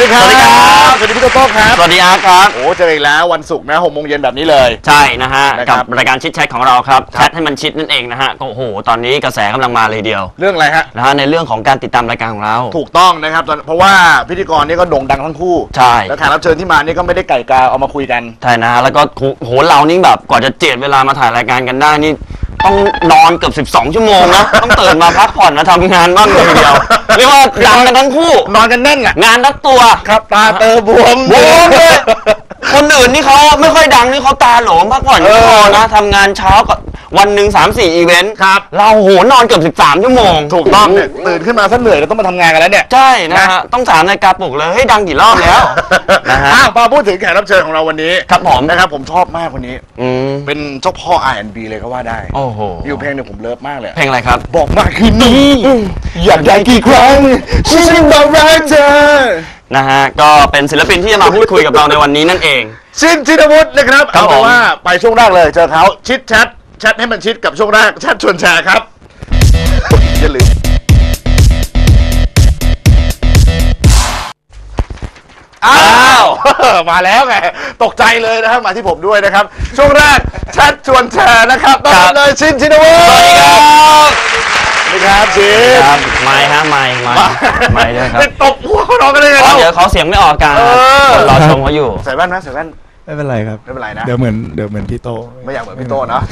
สวัสดีครับ สวัสดีครับ สวัสดีพี่โตโต้ครับ สวัสดีอาร์ตครับ โอ้เจออีกแล้ววันศุกร์นะหกโมงเย็นแบบนี้เลย ใช่นะฮะ นะครักับบรายการชิดแชทของเราครับครัแชบทให้มันชิดนั่นเองนะฮะก็โอ้โห ตอนนี้กระแสกำลังมาเลยเดียว เรื่องอะไรฮะ นะฮะ ในเรื่องของการติดตามรายการของเรา ถูกต้องนะครับตอนเพราะว่าพิธีกรนี่ก็โด่งดังทั้งคู่ใช่ แล้วแขกรับเชิญที่มานี่ก็ไม่ได้ไก่กาเอามาคุยกัน ใช่นะฮะแล้วก็โอ้โหเรานี่แบบกว่าจะเจ็ดเวลามาถ่ายรายการกันได้นี่ ต้องนอนเกือบ 12 ชั่วโมงนะต้องตื่นมาพักผ่อนมาทำงานบ้างเลยทีเดียวเรียกว่าดังกันทั้งคู่ นอนกันแน่นอะงานรักตัวครับตาเตอบวมโว้ยเนี่ยคนอื่นนี่เขาไม่ค่อยดังนี่เขาตาโหลมพักผ่อนไม่พอนะทำงานเช้าก็วันหนึ่งสามสี่อีเวนต์ครับ เราโหนอนเกือบ 13 ชั่วโมง ถูกต้องเนี่ยตื่นขึ้นมาซะเหนื่อยแล้วต้องมาทำงานกันแล้วเนี่ย ใช่นะนะฮะต้องถามนาฬิกาปลุกเลยเฮ้ยดังกี่รอบแล้วนะฮะอ้าวมาพูดถึงแขกรับเชิญของเราวันนี้ครับผมนะครับผมชอบมากคนนี้อืมเป็นเจ้าพ่อ R&B เลยก็ว่าได้ โอ้โหอยู่เพลงหนึ่งผมเลิฟมากเลยเพลงอะไรครับ บอกมาคืนนี้ อยากได้กี่ครั้งฉันบอกรักเธอนะฮะ ก็เป็นศิลปินที่จะมาพูดคุยกับเราในวันนี้นั่นเอง ชินชินวุฒินะครับครับเอาเป็นผมว่าไปช่วงแรกเลยเจอเขาชิดแชทแชทให้มันชิดกับช่วงแรกแชทชวนแชร์ครับ อย่าลืม อ้าว มาแล้วไง ตกใจเลยนะครับมาที่ผมด้วยนะครับ ช่วงแรกแชทชวนแชร์นะครับต้อนรับเลยชินชินวุฒิสวัสดีครับสวัสดีครับชินครับไม่ฮะไม่ไม่ไม่ด้วยครับไปตบหัวเขาน้องกันเลยเพราะเราเดี๋ยวเขาเสียงไม่ออกกันเออรอชมเขาอยู่ ใส่แว่นไหมใส่แว่น ไม่เป็นไรครับ ไม่เป็นไรนะ เดี๋ยวเหมือนเดี๋ยวเหมือนพี่โต ไม่อยากเหมือนพี่โตเนาะ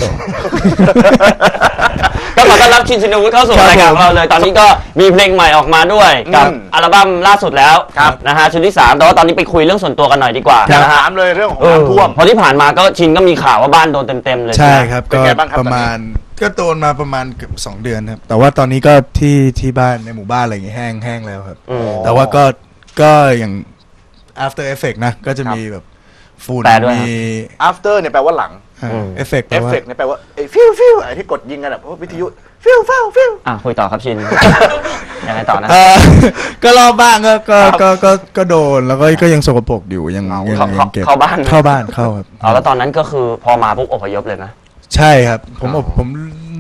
ก็ขอต้อนรับชินชินวุฒิเข้าสู่ครับรายการของเราเลย ตอนนี้ก็มีเพลงใหม่ออกมาด้วยกับอืมอัลบั้มล่าสุดแล้วครับ นะฮะชุดที่สามแต่ว่าตอนนี้ไปคุยเรื่องส่วนตัวกันหน่อยดีกว่าอยากนะฮะถามเลยเรื่องของเออน้ำท่วม เพราะที่ผ่านมาก็ชินก็มีข่าวว่าบ้านโดนเต็มๆเลยใช่ไหมครับ เป็นก็ไงบ้างครับ ประมาณก็โดนมาประมาณเกือบสองเดือนครับ แต่ว่าตอนนี้ก็ที่ที่บ้านในหมู่บ้านอะไรอย่างเงี้ยแห้งแห้งแล้วครับ อืม แต่ว่าก็ก็อย่าง after effect นะ ก็จะมีแบบ ฝุ่นแปลด้วย มี after เนี่ยแปลว่าหลังอืม effect effect เนี่ยแปลว่าไอ้ฟิวฟิวไอ้ที่กดยิงกันแบบวิทยุฟิวฟิวฟิว อะคุยต่อครับชิน ยังไงต่อนะก็รอบบ้างก็ก็ก็ก็ก็โดนแล้วก็ก็ยังสกปรกอยู่ยังยังเข้ายังเก็บเข้าบ้าน เข้าบ้านเข้าครับ อ๋อแล้วตอนนั้นก็คือพอมาปุ๊บอพยพเลยนะ ใช่ครับ ผมอบผม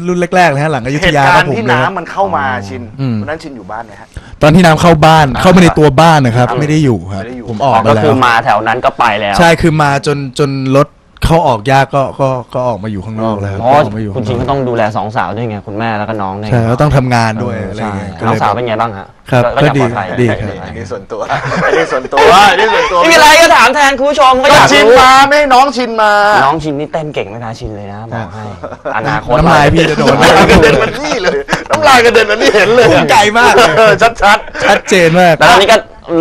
รุ่นแรกๆเลยฮะหลังอยุเหธตุยาการครับณ์ผมที่เลยครับน้ำมันเข้ามาชินอืม วันนั้นชินอยู่บ้านไหมฮะ ตอนที่น้ำเข้าบ้านเข้ามาในตัวบ้านนะครับ ไม่ได้อยู่ครับ ไม่ได้อยู่ ผมออกก็มาแล้คือวมาแถวนั้นก็ไปแล้ว ใช่คือมาจนจนรถ เข้าออกยากก็ก็ก็ออกมาอยู่ข้างนอกแล้วครับเพราะก็ออกมาอยู่คุณชินก็ต้องดูแลสองสาวด้วยไงคุณแม่แล้วก็น้องด้วยไงใช่ก็ต้องทำงานด้วยอะไรอใช่ย่างเงี้ยก็น้องเลยสาวเป็นไงบ้างฮะครับก็ยังก็ดีปลอดภัยดีครับอันนี้ส่วนตัวอันนี้ส่วนตัวอันนี้ส่วนตัวไม่เป็นไรก็ถามแทนคุณผู้ชมก็ก็อยากชินรู้มาไม่ให้น้องชินมาน้องชินนี่เต้นเก่งไม่แพ้ชินเลยนะบอกให้อนาคตน้ำลายพี่จะโดน น้ำลายกระเด็นมันนี่เลยน้ำลายกระเด็นมันนี่เห็นเลยภูมิใจมากเลยออชัดชัดชัดเจนมาก แล้วตอนนี้ก็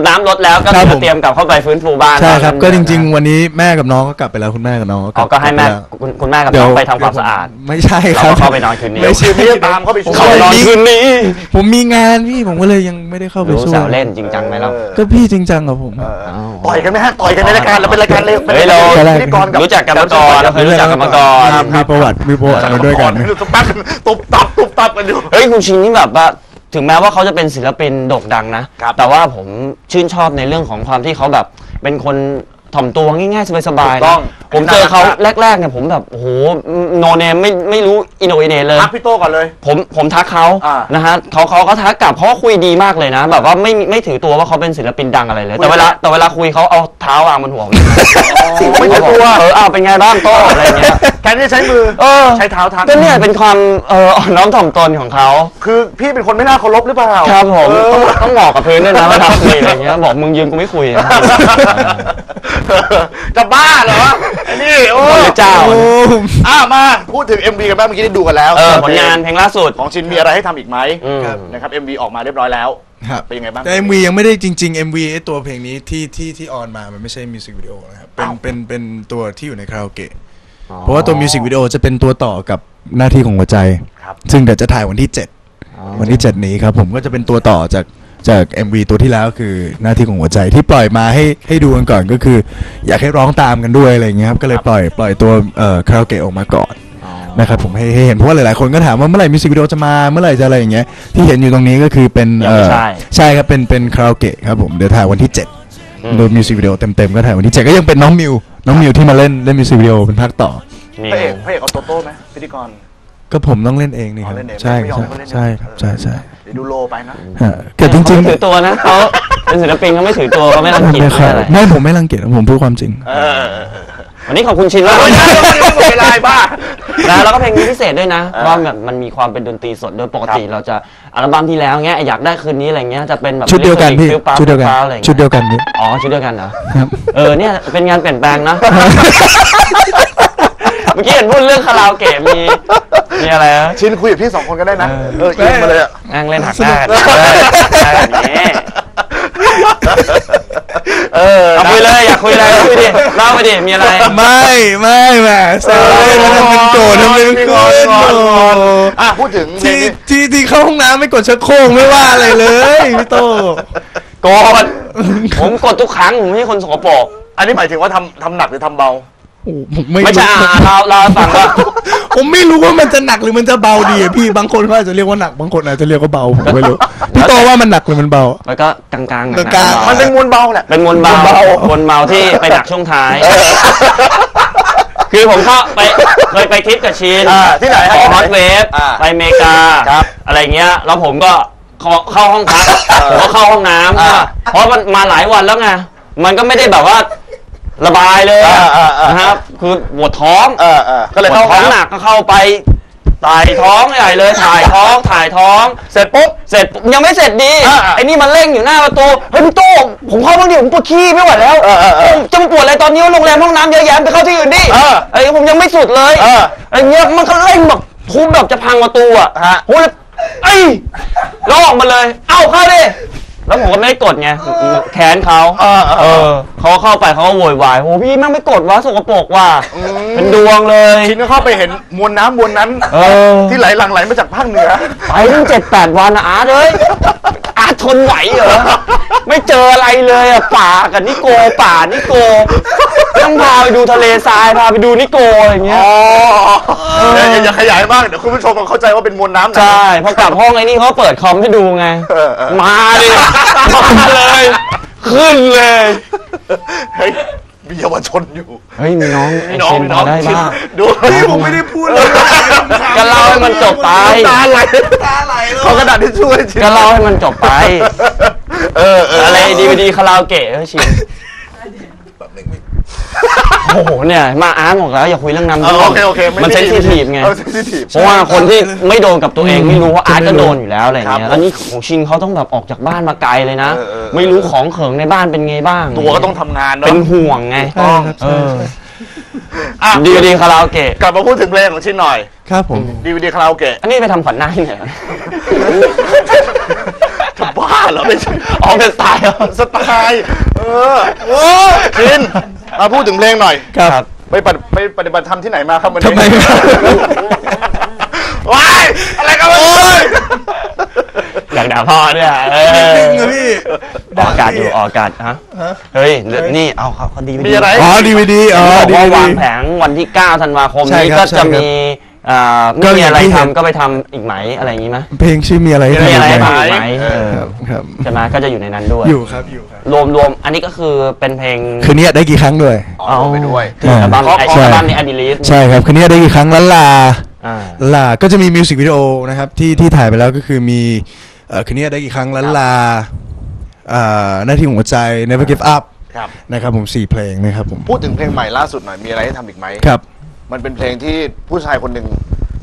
น้ำลดแล้วก็ครับผม เตรียมกลับเข้าไปฟื้นฟูบ้านใช่ครับตอนนั้นก็จริง ๆ วันนี้แม่กับน้องก็กลับไปแล้วคุณแม่กับน้องก็กอ๋ลัอบก็ให้แม่กลับไปแล้วคุณคุณแม่กับเดี๋ยน้วองไปทำความสะอาด ไม่ใช่คเรารับก็เข้าไปนอนคืนนี้ ไม่ใช่ๆพี่จะตามเข้าไปช่วย เขานอนคืนนี้ผมมีงานพี่ผมก็เลยยังไม่ได้เข้าไปรู้ช่วยสาวเล่นจริงจังไหมเรา ก็พี่จริงจังกับผม เอออ้าวต่อยกันไหมฮะต่อยกันในรายการเราเป็นรายการเร็วเป็นเฮ้ยเรา พิธีกรกับรู้จักกันมาก่อนเราเคยรู้จักกันมาก่อน มีประวัติมีประวัติมาด้วยกันตุบตับตุบตับตุบตับกันอยู่ เฮ้ยคุณชินนี่แบบว่า ถึงแม้ว่าเขาจะเป็นศิลปินโด่งดังนะ ครับแต่ว่าผมชื่นชอบในเรื่องของความที่เขาแบบเป็นคน ถ่อมตัวง่ายๆสบายถูๆกต้นะองผมเจอเขาน่ารักแรกๆเนี่ยผมแบบโอ้โหโนเนมไม่ไม่รู้อินโนอินเนเลย ทักพี่โต้ก่อนเลย ผมผมทักเขาอ่านะฮะเขาเขาก็ทักกลับเขาก็คุยดีมากเลยนะ แบบว่าไม่ไม่ถือตัวว่าเขาเป็นศิลปินดังอะไรเลย คุยแต่เวลาได้แต่เวลาคุยเขาเอาเท้าวางบนหัวผมไม่ถือตัว เออเอาเป็นไงบ้างโต้อะไรเงี้ยแทนที่จะใช้มือ เออใช้เท้าทัก ก็เนี่ยเป็นความเอออ่อนน้อมถ่อมตนของเขาคือพี่เป็นคนไม่น่าเคารพหรือเปล่าครับผมเออต้องต้องเหมาะกับพื้นด้วยนะเวลาคุยอะไรเงี้ยบอกมึงยืนกูไม่คุยนะจะบ้าเหรอไอ้นี่โอ้พระเจ้า โอ้อ่ามาพูดถึง MV กันบ้างเมื่อกี้ได้ดูกันแล้วเออผลงานเพลงล่าสุดของชินมีอะไรให้ทำอีกไหมอืม นะครับ MV ออกมาเรียบร้อยแล้ว ครับเป็นยังไงบ้างแต่ MV ยังไม่ได้จริง ๆ MV ไอตัวเพลงนี้ที่ที่ที่ออนมา มันไม่ใช่มิวสิกวิดีโอนะครับ เป็นอ้าว เป็นเป็นตัวที่อยู่ในคาราโอเกะ เพราะว่าตัวมิวสิกวิดีโอจะเป็นตัวต่อกับหน้าที่ของหัวใจ ครับ ซึ่งเดี๋ยวจะถ่ายวันที่ 7 วันที่ 7 นี้ครับ ผมก็จะเป็นตัวต่อจาก จาก MV ตัวที่แล้วคือหน้าที่ของหัวใจที่ปล่อยมาให้ให้ดูกันก่อนก็คือ อยากให้ร้องตามกันด้วยอะไรอย่างเงี้ยครับก็เลยปล่อยปล่อยตัวเอ่อคาราโอเกะออกมาก่อนนะครับผมให้ให้เห็นเพราะว่าหลายๆคนก็ถามว่าเมื่อไหร่มิวสิกวิดีโอจะมาเมื่อไหร่จะอะไรอย่างเงี้ยที่เห็นอยู่ตรงนี้ก็คือเป็นยังไม่เอ่อใช่ใช่ครับเป็นเป็นคาราโอเกะครับผมเดี๋ยวถ่ายวันที่ อืม 7 โดยมิวสิกวิดีโอเต็มๆก็ถ่ายวันที่ 7 ก็ยังเป็นน้องมิวน้องมิวที่มาเล่นเล่นมิวสิกวิดีโอเป็นภาคต่อนี่พระเอกพระเอกเอาโตโต้ไหมพิธีกร ก็ผมต้องเล่นเองนี่ครับอ๋อเล่นเองใช่ไม่ยอมใช่ให้เขาเล่นใช่ครับใช่ใช่เดี๋ยวดูโลไปนะ ฮะแต่จริงถือตัวนะเขาเป็นศิลปินก็ไม่ถือตัวก็ไม่รังเกียจไม่ไม่ค่อยอะไรไม่ผมไม่รังเกียจผมพูดความจริง เออวันนี้ขอบคุณชินเอมาอกไม่ได้ไม่ได้หมดเวลาบ้า นะแล้วก็เพลงนี้พิเศษด้วยนะเออเพราะว่าแบบมันมีความเป็นดนตรีสดโดยปกติเราจะอัลบั้มที่แล้วเงี้ยอยากได้คืนนี้อะไรเงี้ยจะเป็นแบบชุดเดียวกันพี่ฟิลปาชุดเดียวกันฟิลปาอะไรงี้ชุดเดียวกันพี่ อ๋อชุดเดียวกันเหรอครับ เออเนี่ยเป็นงานเปลี่ยนแปลงนะเมื่อกี้เห็นพูดเรื่องคาราโอเกะมี มีอะไรนะ ชินคุยกับพี่สองคนก็ได้นะ เอออินมาเลยอะนั่งเล่นหักหน้ากันได้แบบนี้เออเอาคุยเลยอยากคุยอะไรคุยดิเล่าไปดิมีอะไรไม่ไม่แหมแซวเล่นแล้วทำเป็นโกรธทำเป็นโกรธงอนงอนโอ้อะพูดถึงเพลงที่นี้ที่ที่เข้าห้องน้ำไม่กดชักโครกไม่ว่าอะไรเลยพี่โตโกรธผมกดทุกครั้งผมไม่ใช่คนสกปรกอันนี้หมายถึงว่าทำทำหนักหรือทำเบาโอ้ผม ไม่ไม่ใช่รู้อ่าเราเราให้ฟังว่าผมไม่รู้ว่ามันจะหนักหรือมันจะเบาดีอะพี่บางคนเขาอาจจะเรียกว่าหนักบางคนอาจจะเรียกว่าเบาผมไม่รู้พี่โตว่ามันหนักหรือมันเบา มันก็กลางๆหนักลางๆๆมันเป็นมวลเบาแหละ เป็นมวลเบามวลเบาที่ไปหนักช่วงท้าย คือผมเข้าไปเคยไปทริปกับชีนอ่าที่ไหนฮะฮอตเวฟอ่าไปอเมริกา ครับอะไรเงี้ย แล้วผมก็เข้าเข้าห้องพักผมก็เข้าห้องน้อ่าำเพราะมันมาหลายวันแล้วไง มันก็ไม่ได้แบบว่า ระบายเลยอ่าอ่าอ่านนะครับ คือปวดท้องเออเออก็เลยปวเข้าดท้องน้ำหนักก็เข้าไปถ่ายท้องใหญ่เลยถ่ายท้องถ่ายท้อง เสร็จปุ๊บ เสร็จปุ๊บยังไม่เสร็จดีอ่าไอ้นี่มันเร่งอยู่หน้าประตูเฮ้ยพี่โต้งผมเข้าบ้างดิผมปวดขี้ไม่ไหวแล้วเออเออเออจะมาปวดอะไรตอนนี้โรงแรมห้องน้ำเยอะแยะไปเข้าที่อื่นดิเออไอ้ผมยังไม่สุดเลยเออ ไอ้เงี้ยมันก็เร่งแบบทุบแบบจะพังประตูอะฮะ โอ้ยไอ้ยแล้วออกมาเลย เอ้าเข้าดิ แล้วผมก็ไม่ได้กดไงแค้นเขาเออเออเออเขาเข้าไปเขาก็โวยวายโอ้พี่แม่งไม่กดวะสกปรกว่ะเป็นดวงเลยชินก็เข้าไปเห็นมวลน้ำมวลนั้นเออที่ไหลหลั่งไหลมาจากภาคเหนือไปตั้งเจ็ดแปดวันนะอาร์ตเอ้ยอาร์ตทนไหวเหรอไม่เจออะไรเลยอะป่ากับนิโกป่านิโก ต้องพาไปดูทะเลทรายพาไปดูนิโกอะไรอย่างเงี้ย อ๋ออย่าอย่าอย่าขยายมากเดี๋ยวคุณผู้ชมเข้าใจว่าเป็นมวลน้ำไหนใช่พอกลับห้องไอ้นี่เขาเปิดคอมให้ดูไง เออเออ มาดิมาเลย ขึ้นเลย เฮ้ยมีเยาวชนอยู่เฮ้ยมีน้องไอ้น้องเชนมีพน้อองได้บ้างดูพี่ผมไม่ได้พูดเลยก็เล่าให้มันจบไปตาไหลตาไหลเลยเขากระดาษที่ช่วยชินก็เล่าให้มันจบไป เออเอออะไรดีวดีคาราโอเกะเออชิน โอ้โหเนี่ยมาอาร์ตบอกแล้วอย่าคุยเรื่องน้ำเอท่อวโอมเคโอเคไม่มันเซนซิทีฟไง เออ sen sitive เพราะว่าคนที่ไม่โดนกับตัวเองไม่รู้ว่าอาร์ตก็จะไม่รู้โดนอยู่แล้วอะไรเงี้บแล้วนี่ของชินเขาต้องแบบออกจากบ้านมาไกลเลยนะ เออเออ ไม่รู้ของเขิงในบ้านเป็นไงบ้างตัวก็ต้องทำงานเนาะเป็นห่วงไงใช่ครับเออใช่ใช่อะดีวดีคาราโอเกะกลับมาพูดถึงเพลงของชินหน่อยครับผม ดีวีดีคาราโอเกะอันนี้ไปทำขวัญหน้าที่ไหนวะจะบ้าเหรอไม่ใช่อ๋อเป็นสไตล์เหรอสไตล์เออโอ้ชิน มาพูดถึงเพลงหน่อย ครับ ไปปฏิไปปฏิบัติธรรมที่ไหนมาครับวันนี้ทำไมว้ายอะไรกันวะอยากด่าพ่อด้วยอะเอจริงอนะพี่ออกอากาศอยู่ออกอากาศฮะเฮ้ยเดี๋ยวนี่เอาเขาเขาดีวมีอะไร อ๋อดีวีดีอ๋อบอกดีว่าวีวางดีแผงวันที่ 9 ธันวาคมใช่นี้ครับก็ใช่จะครับ มี อ่าก็ไม่อมีย่างอะไรที่เห็นทำก็ไปทำอีกไหมอะไรอย่างนี้ไหมเพลงชื่อมีอะไรให้มีอะไรให้ทำทำไหมอีกไหมเออครับครับ ใช่ไหมก็จะอยู่ในนั้นด้วย อยู่ครับอยู่ครับ รวมรวมอันนี้ก็คือเป็นเพลงคืนนี้ได้กี่ครั้งด้วย อ๋อไปด้วยถึงอัลบั้มไอใช่ อัลบั้มนี้อดีลิสใช่ครับคืนนี้ได้กี่ครั้งล้านลา อ่าลาก็จะมีมิวสิกวิดีโอนะครับที่ที่ถ่ายไปแล้วก็คือมีเอ่อคืนนี้ได้กี่ครั้งล้านลาอ่าหน้าที่ของหัวใจ Never Give Up ครับ นะครับผมสี่เพลงนะครับผม พูดถึงเพลงใหม่ล่าสุดหน่อยมีอะไรให้ทำอีกไหมครับ มันเป็นเพลงที่ผู้ชายคนหนึ่ง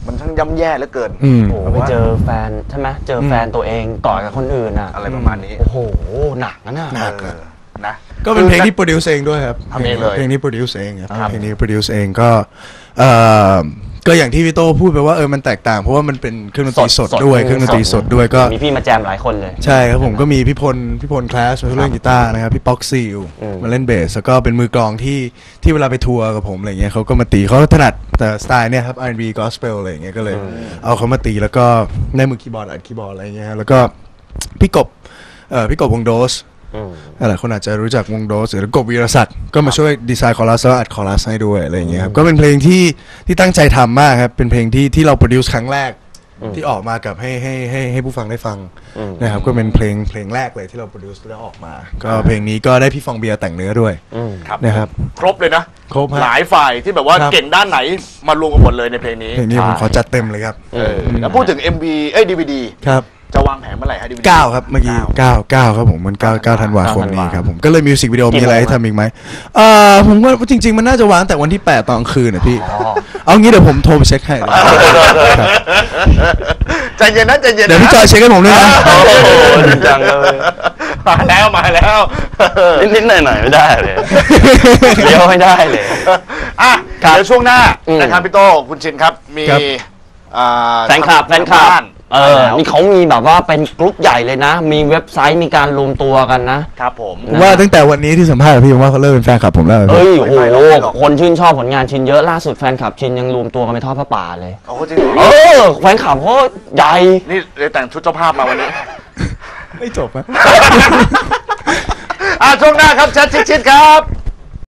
มันช่างย่ำแย่เหลือเกินอืม โอ้โหไปเจอแฟนใช่ไหมเจอแฟนตัวเองก่อนกับคนอื่นอะอะไรประมาณนี้โอ้โหหนักนะน่ะหนักเออนะ ก็เป็นเพลงที่ produce เองด้วยครับทำเองเลย เพลงนี้ produce เองครับครับเพลงนี้ produce เองก็เอ่อ ก็อย่างที่พี่โตพูดไปว่าเออมันแตกต่าง เพราะว่ามันเป็นเครื่องดนตรีสดด้วยเครื่องดนตรีสดด้วยก็ มีพี่มาแจมหลายคนเลย ใช่ครับผมก็มีพี่พลพี่พลแคลชมาเล่นกีตาร์นะครับพี่ป๊อกซีลอืม มาเล่นเบสแล้วก็เป็นมือกลองที่ที่เวลาไปทัวร์กับผมอะไรเงี้ยเขาก็มาตีเขาถนัดแต่สไตล์เนี่ยครับ R&B gospel อะไรเงี้ยก็เลย เอาเขามาตีแล้วก็ได้มือคีย์บอร์ดอัดคีย์บอร์ดอะไรเงี้ยฮะแล้วก็พี่กบเอ่อพี่กบวงโดสอืม หลายคนอาจจะรู้จักวงโดสหรือกบวีรศักดิ์ก็มาช่วยดีไซน์คอรัสแล้วอัดคอรัสให้ด้วยอะไรอย่างเงี้ยครับก็เป็นเพลงที่ที่ตั้งใจทำมากครับเป็นเพลงที่ที่เรา produce ครั้งแรกอืมที่ออกมากับให้ให้ให้ให้ผู้ฟังได้ฟังอืมนะครับก็เป็นเพลงเพลงแรกเลยที่เรา produce แล้วออกมา ก็เพลงนี้ก็ได้พี่ฟองเบียร์แต่งเนื้อด้วยอืมครับนะครับ ครบเลยนะครบฮะหลายฝ่ายที่แบบว่าครับเก่งด้านไหนมารวมกันหมดเลยในเพลงนี้เพลงนี้ผมขอจัดเต็มเลยครับเออแล้วพูดถึง MV เอ้ย DVD ครับ จะวางแผนเมื่อไหร่ฮะ DVD เก้าครับเมื่อกี้เก้าเก้าครับผมมันเก้าเก้าธันวาคมนี้ครับผมก็เลยมิวสิกวิดีโอมีอะไรให้ทำอีกไหมเอ่อผมว่าจริง ๆ มันน่าจะวางแต่วันที่8ตอนกลางคืนนะพี่เอางี้เดี๋ยวผมโทรไปเช็คให้เลยครับใจเย็นนะใจเย็นนะเดี๋ยวพี่จอยเช็คให้ผมด้วยนะโอ้โหจริงจังเลยมาแล้วมาแล้วนิดๆหน่อยๆไม่ได้เลยเลี้ยวไม่ได้เลยอะครับเดี๋ยวช่วงหน้าอืมนะครับพี่โตคุณชินครับมีครับอ่าแฟนคลับแฟนคลับทาง เออแล้วนี่เขามีแบบว่าเป็นกลุ่มใหญ่เลยนะ มีเว็บไซต์มีการรวมตัวกันนะ ครับผม ผมว่าตั้งแต่วันนี้ที่สัมภาษณ์กับพี่ผมว่าเขาเริ่มเป็นแฟนคลับผมแล้ว เอ้ยโอ้โหไม่หรอกไม่หรอก คนชื่นชอบผลงานชินเยอะล่าสุดแฟนคลับชินยังรวมตัวกันไปทอดพระป่าเลยโอ้โหจริงเหรเอออแฟนคลับเขาใหญ่ นี่เลยแต่งชุดเจ้าภาพมาวันนี้ ไม่จบอะ อะช่วงหน้าครับชัดชิดๆครับ